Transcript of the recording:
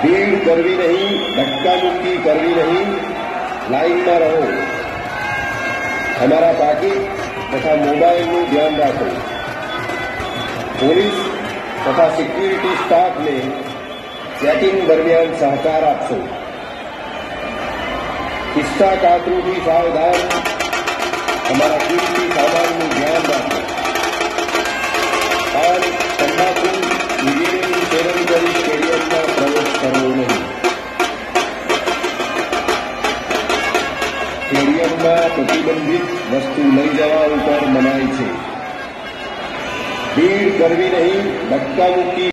ભીડ કરવી નહીં ધક્કામુક્કી કરવી નહીં લાઇનમાં રહો તમારા પાકીટ તથા મોબાઈલનું ધ્યાન રાખો પોલીસ તથા સિક્યુરિટી સ્ટાફને ચેકિંગ દરમિયાન સહકાર આપશો કિસ્સા કાતરુથી સાવધાન તમારા કિંમતી સામાનનું સ્ટેડિયમમાં પ્રતિબંધિત વસ્તુ લઈ જવા ઉપર મનાય છે. ભીડ કરવી નહીં ધક્કામુક્કી